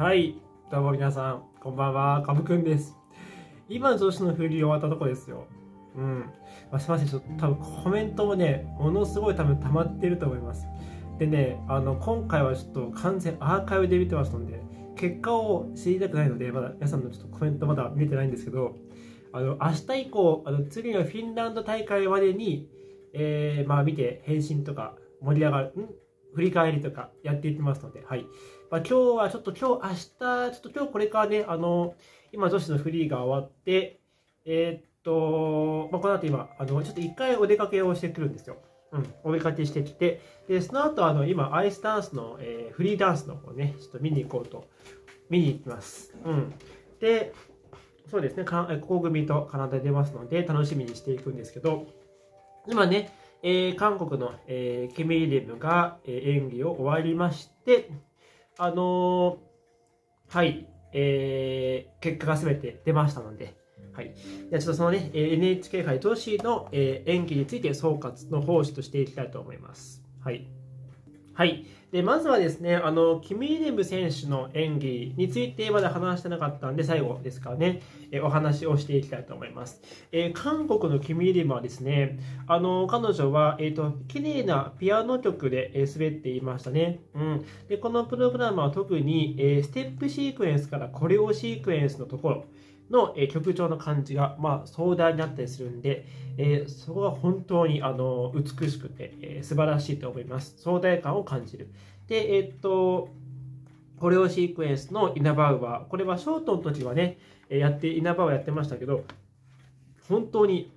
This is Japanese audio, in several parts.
はい、どうも皆さん、こんばんは、かぶくんです。今、女子の振り終わったとこですよ。うん。まあ、すいません、ちょっと多分コメントもね、ものすごい多分溜まってると思います。でね、あの、今回はちょっと完全アーカイブで見てますので、結果を知りたくないので、まだ皆さんのちょっとコメントまだ見てないんですけど、あの、明日以降、あの、次のフィンランド大会までに、えー、まあ見て、返信とか盛り上がる、ん？振り返りとかやっていきますので、はい。まあ、今日はちょっと今日、明日、ちょっと今日これからね、あの、今女子のフリーが終わって、えー、っと、まあ、この後今、あの、ちょっと一回お出かけをしてくるんですよ。うん、お出かけしてきて、で、その後、あの、今、アイスダンスの、えー、フリーダンスの方ね、ちょっと見に行こうと、見に行きます。うん。で、そうですね、か高組とカナダ出ますので、楽しみにしていくんですけど、今ね、えー、韓国の、えー、キミリレムが、えー、演技を終わりまして、あのー、はい、えー、結果がすべて出ましたので、はい。じゃちょっとそのね、NHK 杯女子の、えー、演技について総括の方針としていきたいと思います。はい。はい。で、まずはですね、あの、キミレム選手の演技についてまだ話してなかったんで、最後ですからね、えお話をしていきたいと思います。えー、韓国のキミレムはですね、あの、彼女は、え、ー、と、綺麗なピアノ曲で、え滑っていましたね。うん。で、このプログラムは特に、えステップシークエンスからコレオシークエンスのところ、の、え曲調の感じが、まあ、壮大になったりするんで、えー、そこが本当にあの美しくて、えー、素晴らしいと思います。壮大感を感じる。で、えー、っと、コレオシークエンスのイナバウアー。これはショートの時はね、やって、イナバウアーやってましたけど、本当に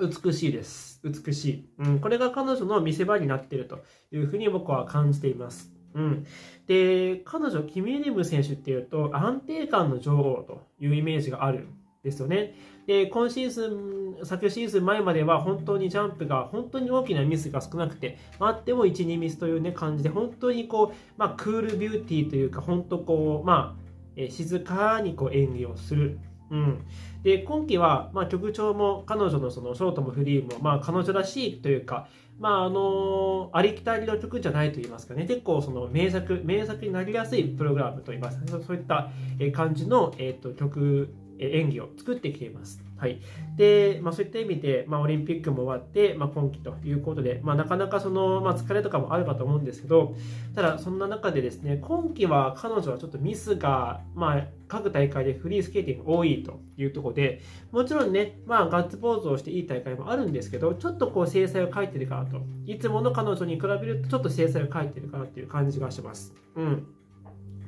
美しいです。美しい。うん、これが彼女の見せ場になっているというふうに僕は感じています。うん、で彼女、キミ・リム選手っていうと安定感の女王というイメージがあるんですよね。で今シーズン、昨シーズン前までは本当にジャンプが本当に大きなミスが少なくて、あっても1、2ミスという、ね、感じで、本当にこう、まあ、クールビューティーというか、本当こう、まあ、え静かにこう演技をする。うん、で今季は、まあ、曲調も彼女のそのショートもフリーも、まあ、彼女らしいというか、まああのありきたりの曲じゃないと言いますかね、結構その名作、名作になりやすいプログラムと言いますか、そういった感じの、えー、と曲、演技を作ってきています。はい。で、まあそういった意味で、まあオリンピックも終わって、まあ今季ということで、まあなかなかその、まあ疲れとかもあるかと思うんですけど、ただそんな中でですね、今季は彼女はちょっとミスが、まあ各大会でフリースケーティング多いというところで、もちろんね、まあガッツポーズをしていい大会もあるんですけど、ちょっとこう制裁を書いてるかなと。いつもの彼女に比べるとちょっと制裁を書いてるかなっていう感じがします。うん。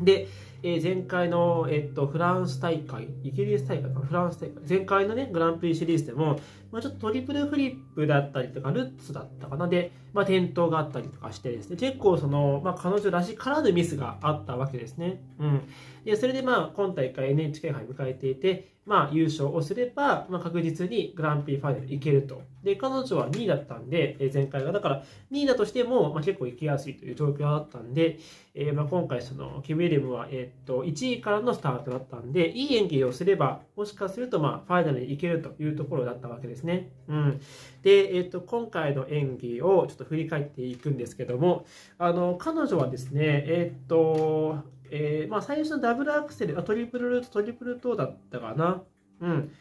で、えー、前回の、えっと、フランス大会、イギリス大会かフランス大会、前回のね、グランプリシリーズでも、まあ、ちょっとトリプルフリップだったりとか、ルッツだったかな、で、まあ、転倒があったりとかしてですね、結構その、まあ、彼女らしからぬミスがあったわけですね。うん。で、それでまあ、今大会 NHK 杯迎えていて、まあ、優勝をすれば、まあ、確実にグランプリファイナル行けると。で、彼女は2位だったんで、え前回が、だから2位だとしても、まあ、結構行きやすいという状況だったんで、えー、まあ今回、その、キム・ウィレムは、えー、っと、1位からのスタートだったんで、いい演技をすれば、もしかすると、まあ、ファイナルに行けるというところだったわけですね。うん。で、え、っと、今回の演技をちょっと振り返っていくんですけども、あの、彼女はですね、え、っと、えー、まあ、最初のダブルアクセル、あトリプルルート、トリプルトーだったかな。うん。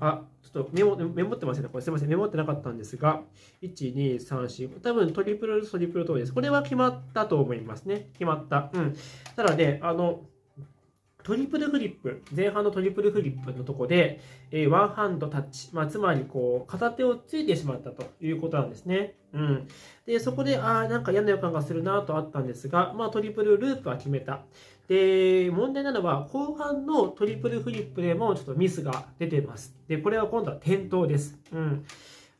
あ、ちょっとメモメモってませんね。これすみません。メモってなかったんですが、1、2、3、4、多分トリプルトリプルトーです。これは決まったと思いますね。決まった。うん。ただね、あの、トリプルフリップ、前半のトリプルフリップのとこで、えー、ワンハンドタッチ、まあ、つまりこう、片手をついてしまったということなんですね。うん。で、そこで、ああ、なんか嫌な予感がするなとあったんですが、まあ、トリプルループは決めた。で、問題なのは、後半のトリプルフリップでもちょっとミスが出てます。で、これは今度は転倒です。うん。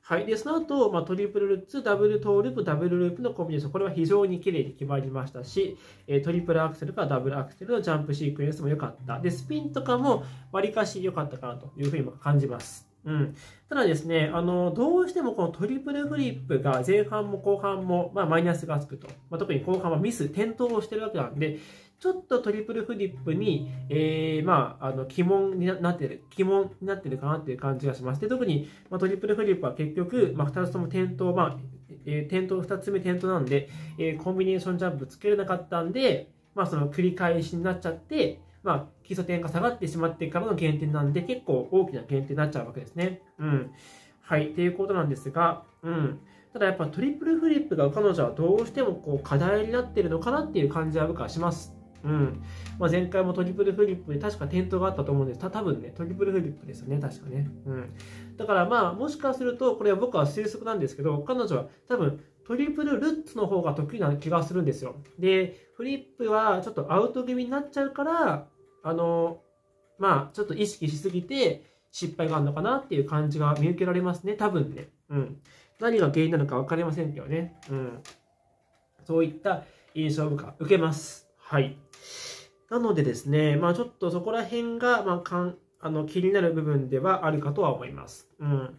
はい。で、その後、まあ、トリプルルッツ、ダブルトーループ、ダブルループのコンビネーション。これは非常に綺麗に決まりましたし、えトリプルアクセルからダブルアクセルのジャンプシークエンスも良かった。で、スピンとかも割かし良かったかなというふうに感じます。うん、ただですね、あの、どうしてもこのトリプルフリップが前半も後半も、まあ、マイナスがつくと。まあ、特に後半はミス、転倒をしてるわけなんで、ちょっとトリプルフリップに、えー、まあ、あの、鬼門になってる、鬼門になってるかなっていう感じがします。で、特に、まあ、トリプルフリップは結局、まあ、2つとも転倒、まあ、えー、転倒、2つ目転倒なんで、えー、コンビネーションジャンプつけれなかったんで、ままあ、その繰り返しになっちゃって、まあ、基礎点が下がってしまってからの減点なんで、結構大きな減点になっちゃうわけですね。うん。はい、っていうことなんですが、うん。ただやっぱトリプルフリップが彼女はどうしてもこう課題になってるのかなっていう感じは僕はします。うん。まあ、前回もトリプルフリップで確か転倒があったと思うんです。た多分ね、トリプルフリップですよね、確かね。うん。だからまあ、もしかすると、これは僕は推測なんですけど、彼女は多分トリプルルッツの方が得意な気がするんですよ。で、フリップはちょっとアウト気味になっちゃうから、あの、まあ、ちょっと意識しすぎて失敗があるのかなっていう感じが見受けられますね、多分ね。うん。何が原因なのか分かりませんけどね。うん。そういった印象が受けます。はい。なのでですね、まあちょっとそこら辺が、まあかん、あの、気になる部分ではあるかとは思います。うん。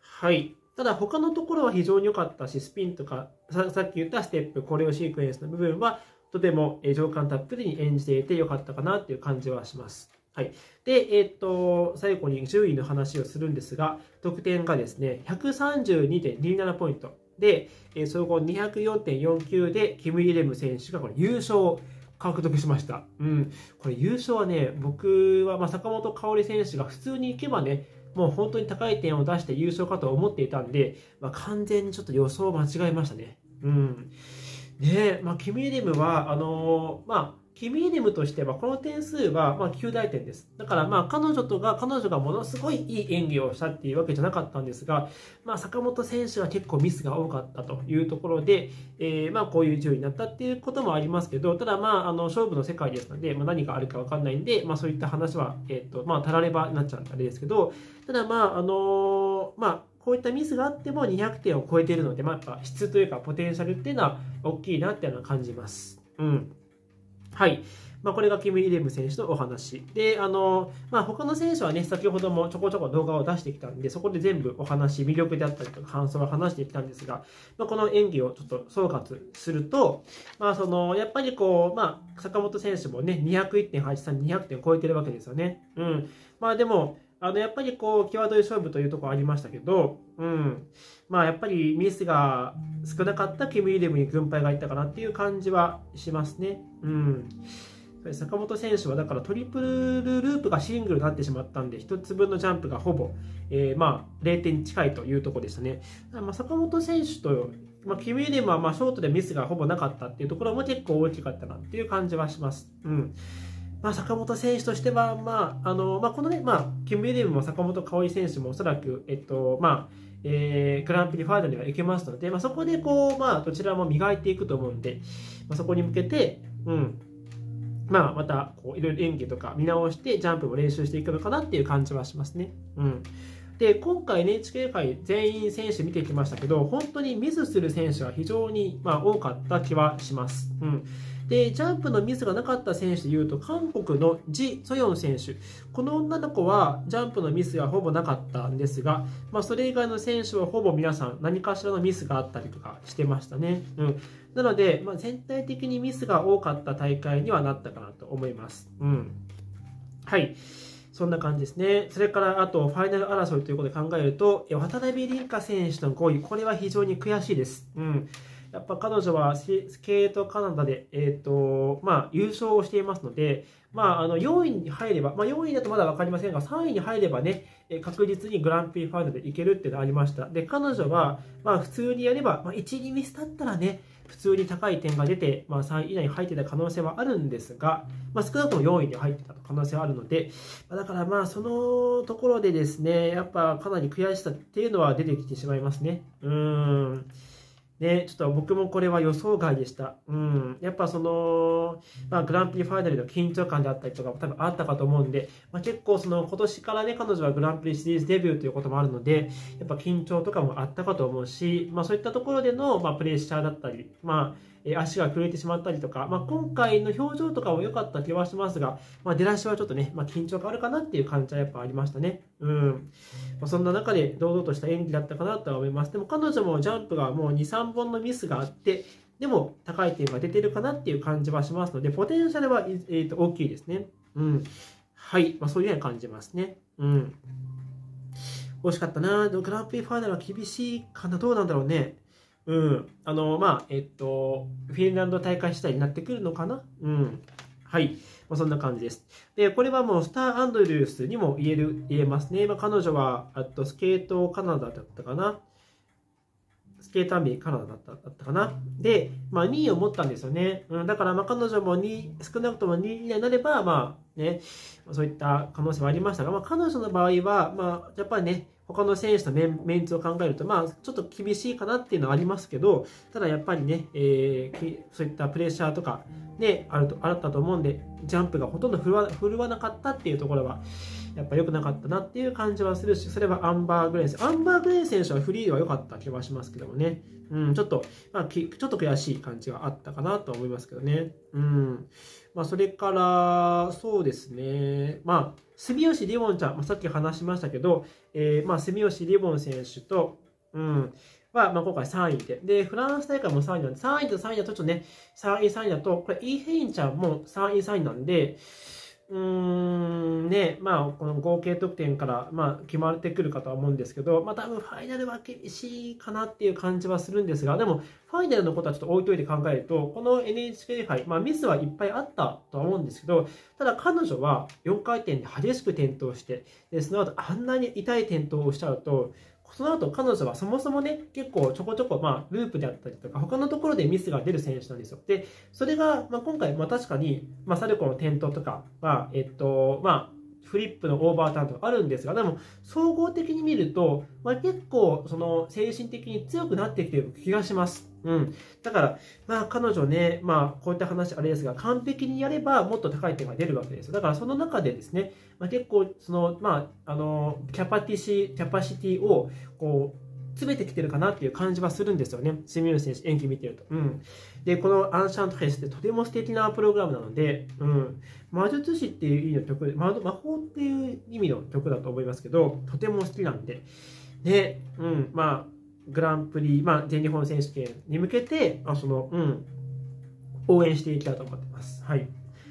はい。ただ他のところは非常に良かったし、スピンとか、さっき言ったステップ、コレオシークエンスの部分は、とても情感たっぷりに演じていて良かったかなっていう感じはします。はい。で、えっ、と、最後に10位の話をするんですが、得点がですね、132.27ポイント。で、え総合204.49で、キム・イレム選手がこれ優勝を獲得しました。うん。これ優勝はね、僕は、まあ、坂本香織選手が普通に行けばね、もう本当に高い点を出して優勝かと思っていたんで、まあ、完全にちょっと予想を間違えましたね。うん。ねまあ、キム・イレムは、あのー、まあ、キミーリムとしては、この点数は、まあ、9大点です。だから、まあ、彼女とが、彼女がものすごいいい演技をしたっていうわけじゃなかったんですが、まあ、坂本選手は結構ミスが多かったというところで、えー、まあ、こういう順位になったっていうこともありますけど、ただ、まあ、あの、勝負の世界ですので、まあ、何があるかわかんないんで、まあ、そういった話は、えっ、と、まあ、たらればになっちゃうんですけど、ただ、まあ、あの、まあ、こういったミスがあっても200点を超えているので、まあ、やっぱ質というか、ポテンシャルっていうのは大きいなっていうのは感じます。うん。はい。まあ、これがキム・イレム選手のお話。で、あの、まあ、他の選手はね、先ほどもちょこちょこ動画を出してきたんで、そこで全部お話、魅力であったりとか感想を話してきたんですが、まあ、この演技をちょっと総括すると、まあ、その、やっぱりこう、まあ、坂本選手もね、201.83、200点超えてるわけですよね。うん。まあ、でも、あの、やっぱりこう、際どい勝負というところありましたけど、うん。まあ、やっぱりミスが少なかったキム・イレムに軍配がいったかなっていう感じはしますね。うん。坂本選手はだからトリプルループがシングルになってしまったんで、1つ分のジャンプがほぼ、えー、まあ0点近いというところでしたね。まあ、坂本選手と、まあ、キム・イレムはまあショートでミスがほぼなかったっていうところも結構大きかったなっていう感じはします。うんまあ、坂本選手としては、まああのまあ、このね、まあ、キム・イレムも坂本花織選手もおそらく、えっとまあえー、グランプリファイナルには行けますので、まあ、そこでこう、まあ、どちらも磨いていくと思うんで、まあ、そこに向けて、うん、まあ、またこういろいろ演技とか見直してジャンプも練習していくのかなっていう感じはしますね。うん、で今回 NHK 杯全員選手見てきましたけど本当にミスする選手は非常にまあ多かった気はします。うんで、ジャンプのミスがなかった選手でいうと、韓国のジ・ソヨン選手。この女の子は、ジャンプのミスはほぼなかったんですが、まあ、それ以外の選手はほぼ皆さん、何かしらのミスがあったりとかしてましたね。うん。なので、まあ、全体的にミスが多かった大会にはなったかなと思います。うん。はい。そんな感じですね。それから、あと、ファイナル争いということで考えると、渡辺凛香選手の5位、これは非常に悔しいです。うん。やっぱ彼女はスケートカナダで、えーとまあ、優勝をしていますので、まあ、あの4位に入れば、まあ、4位だとまだ分かりませんが、3位に入ればね、確実にグランプリファイナルでいけるっていうのがありました。で、彼女は、まあ、普通にやれば、まあ、1、2ミスだったらね、普通に高い点が出て、まあ、3位以内に入ってた可能性はあるんですが、まあ、少なくとも4位に入ってた可能性はあるので、まだからまあそのところでですね、やっぱかなり悔しさっていうのは出てきてしまいますね。うん。ね、ちょっと僕もこれは予想外でした。うん。やっぱその、まあ、グランプリファイナルの緊張感であったりとかも多分あったかと思うんで、まあ、結構その今年からね、彼女はグランプリシリーズデビューということもあるので、やっぱ緊張とかもあったかと思うし、まあ、そういったところでの、まあ、プレッシャーだったり、まあ、え足が震えてしまったりとか、まあ、今回の表情とかも良かった気はしますが、まあ、出だしはちょっとね、まあ、緊張感あるかなっていう感じはやっぱありましたね。うん。まあ、そんな中で堂々とした演技だったかなとは思います。でも彼女もジャンプがもう2、3本のミスがあって、でも高い点が出てるかなっていう感じはしますので、ポテンシャルは、えー、と大きいですね。うん。はい。まあ、そういうふうに感じますね。うん。惜しかったな。グランプリファイナルは厳しいかな。どうなんだろうね。うん。あの、まあ、えっと、フィンランド大会次第になってくるのかな？うん。はい。まあ、そんな感じです。で、これはもうスター・アンドリュースにも言える、言えますね。まあ、彼女は、あとスケートカナダだったかな？スケートアンビカナダだっただったかな？で、まあ、2位を持ったんですよね。うん、だから、まあ、彼女も2少なくとも2位になれば、まあ、ね、そういった可能性はありましたが、まあ、彼女の場合は、まあ、やっぱりね、他の選手のメンメンツを考えると、まあ、ちょっと厳しいかなっていうのはありますけど、ただやっぱりね、えー、そういったプレッシャーとか、ね、あるとあったと思うんで、ジャンプがほとんど振るわ振るわなかったっていうところは、やっぱ良くなかったなっていう感じはするし、それはアンバー・グレン選手。アンバー・グレン選手はフリーでは良かった気はしますけどもね。うん、ちょっと、まあ、ちょっと悔しい感じがあったかなと思いますけどね。うん。まあ、それから、そうですね。まあ、住吉リボンちゃん、まあ、さっき話しましたけど、えー、まあ、住吉リボン選手と、うん、は、まあ、今回3位で。で、フランス大会も3位なんで、3位と3位だとちょっとね、3位、3位だと、これ、イーヘインちゃんも3位、3位なんで、うん、ね、まあ、この合計得点から、まあ、決まってくるかとは思うんですけど、まあ、多分ファイナルは厳しいかなっていう感じはするんですが、でも、ファイナルのことはちょっと置いといて考えると、この NHK 杯、まあ、ミスはいっぱいあったとは思うんですけど、ただ彼女は4回転で激しく転倒して、でその後あんなに痛い転倒をしちゃうと、その後彼女はそもそもね、結構ちょこちょこ、まあ、ループであったりとか、他のところでミスが出る選手なんですよ。で、それが、まあ、今回、まあ、確かに、まあ、サルコの転倒とかは、えっと、まあ、フリップのオーバーターンとかあるんですが、でも、総合的に見ると、まあ、結構、その、精神的に強くなってきている気がします。うん。だから、まあ、彼女ね、まあ、こういった話あれですが、完璧にやれば、もっと高い点が出るわけです。だから、その中でですね、まあ、結構、その、まあ、あの、キャパティシ、キャパシティを、こう、詰めてきてるかなっていう感じはするんですよね。シミュー選手演技見てると。うん。で、このアンシャントフェスってとても素敵なプログラムなので、うん。魔術師っていう意味の曲、魔法っていう意味の曲だと思いますけど、とても好きなんで。で、うん。まあ、グランプリ、まあ、全日本選手権に向けて、まあその、うん。応援していきたいと思ってます。はい。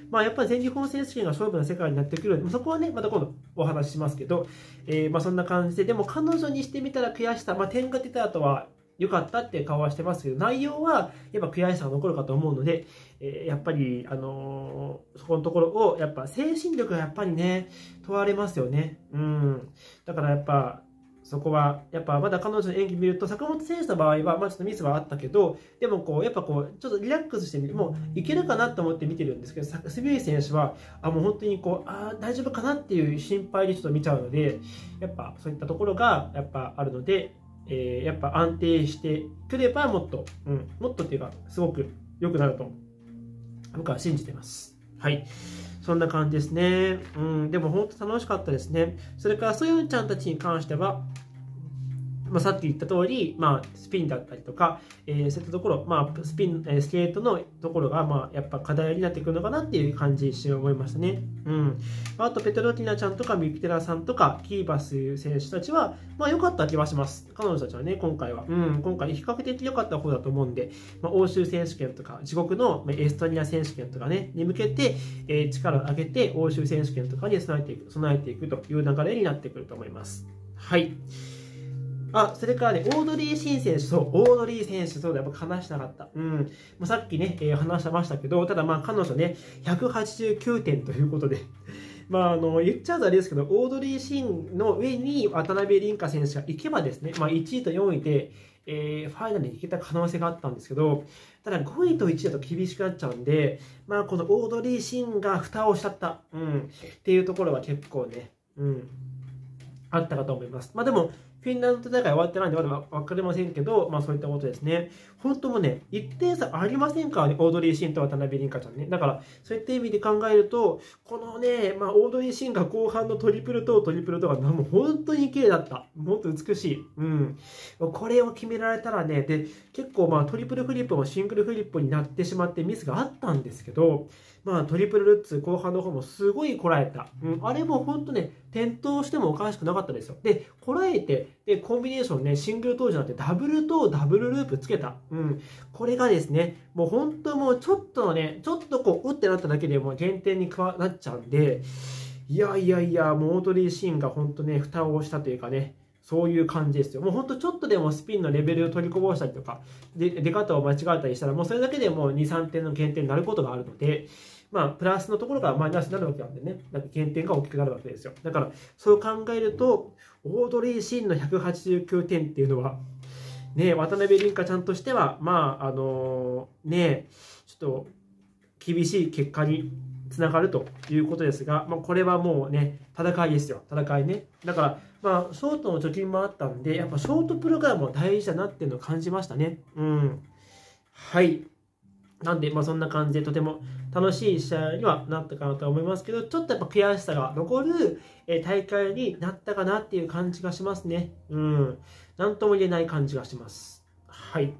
まあ、やっぱり全日本選手権が勝負の世界になってくるので、そこはね、また今度お話ししますけど、えー、まあそんな感じで、でも彼女にしてみたら悔しさ、まあ、点が出た後は良かったって顔はしてますけど、内容はやっぱ悔しさが残るかと思うので、えー、やっぱり、あのー、そこのところを、やっぱ精神力がやっぱりね、問われますよね。うん。だからやっぱ、そこは、やっぱまだ彼女の演技見ると、坂本選手の場合は、まあちょっとミスはあったけど、でもこう、やっぱこう、ちょっとリラックスしてみて、もういけるかなと思って見てるんですけど、杉内選手は、あ、もう本当にこう、あ大丈夫かなっていう心配でちょっと見ちゃうので、やっぱそういったところが、やっぱあるので、えー、やっぱ安定してくれば、もっと、うん、もっとっていうか、すごく良くなると、僕は信じてます。はい。そんな感じですね。うん、でも本当楽しかったですね。それから、ソヨンちゃんたちに関しては、まあ、さっき言った通り、まあ、スピンだったりとか、えー、そういったところ、まあ、スピン、えー、スケートのところが、まあ、やっぱ課題になってくるのかなっていう感じして思いましたね。うん。あと、ペトロティナちゃんとか、ミキテラさんとか、キーバス選手たちは、まあ、良かった気はします。彼女たちはね、今回は。うん、今回、比較的良かった方だと思うんで、まあ、欧州選手権とか、自国のエストニア選手権とかね、に向けて、えー、力を上げて、欧州選手権とかに備えていく、備えていくという流れになってくると思います。はい。あ、それからね、オードリー・シン選手、そう、オードリー選手、そうだ、やっぱ話したかった。うん。まあ、さっきね、えー、話してましたけど、ただまあ彼女ね、189点ということで、まあ、あの、言っちゃうとあれですけど、オードリー・シンの上に渡辺凛香選手が行けばですね、まあ、1位と4位で、えー、ファイナルに行けた可能性があったんですけど、ただ5位と1位だと厳しくなっちゃうんで、まあ、このオードリー・シンが蓋をしちゃった、うん、っていうところは結構ね、うん、あったかと思います。まあでも、フィンランド大会終わってないんでまだ分かりませんけど、まあそういったことですね。本当もね、1点差ありませんからね、オードリー・シンと渡辺凛香ちゃんね。だから、そういった意味で考えると、このね、まあオードリー・シンが後半のトリプルとトリプルとか、もう本当に綺麗だった。本当美しい。うん。これを決められたらね、で、結構まあトリプルフリップもシングルフリップになってしまってミスがあったんですけど、まあ、トリプルルッツ後半の方もすごいこらえた。うん、あれも本当ね、転倒してもおかしくなかったですよ。で、こらえて、で、コンビネーションね、シングル登場なんてダブルとダブルループつけた。うん。これがですね、もう本当もうちょっとのね、ちょっとこう、うってなっただけでもう減点に加わなっちゃうんで、いやいやいや、もうオートリーシーンが本当ね、蓋をしたというかね、そういう感じですよ。もうほんとちょっとでもスピンのレベルを取りこぼしたりとか、で出方を間違えたりしたら、もうそれだけでもう2、3点の減点になることがあるので、まあ、プラスのところがマイナスになるわけなんでね、なんか減点が大きくなるわけですよ。だから、そう考えると、オードリー・シンの189点っていうのは、ね、渡辺凛香ちゃんとしては、まあ、あのー、ね、ちょっと厳しい結果につながるということですが、まあ、これはもうね、戦いですよ。戦いね。だから、まあ、ショートの貯金もあったんで、やっぱショートプログラムも大事だなっていうのを感じましたね。うん。はい。なんで、まあ、そんな感じでとても楽しい試合にはなったかなと思いますけど、ちょっとやっぱ悔しさが残る、え大会になったかなっていう感じがしますね。うん。なんとも言えない感じがします。はい。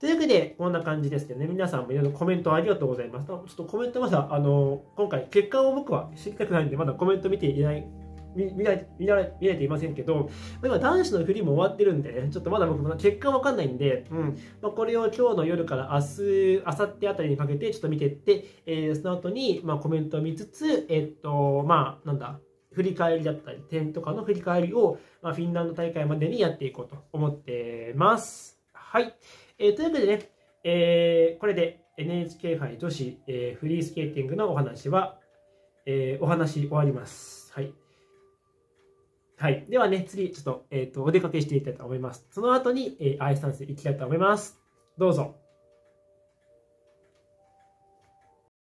というわけで、こんな感じですけどね、皆さんもいろいろコメントありがとうございます。ちょっとコメントまだ、あの、今回、結果を僕は知りたくないんで、まだコメント見ていない見見ない見ら見れていませんけど、今男子のフリーも終わってるんでね、ちょっとまだ僕も結果わかんないんで、うんまあ、これを今日の夜から明日、明後日あたりにかけてちょっと見ていって、えー、その後に、まあ、コメントを見つつ、えっと、まあ、なんだ、振り返りだったり、点とかの振り返りを、まあ、フィンランド大会までにやっていこうと思ってます。はい。えー、というわけでね、えー、これで NHK 杯女子、えー、フリースケーティングのお話は、えー、お話終わります。はい。はい。ではね、次、ちょっと、えっ、ー、と、お出かけしていきたいと思います。その後に、えー、アイスタンス行きたいと思います。どうぞ。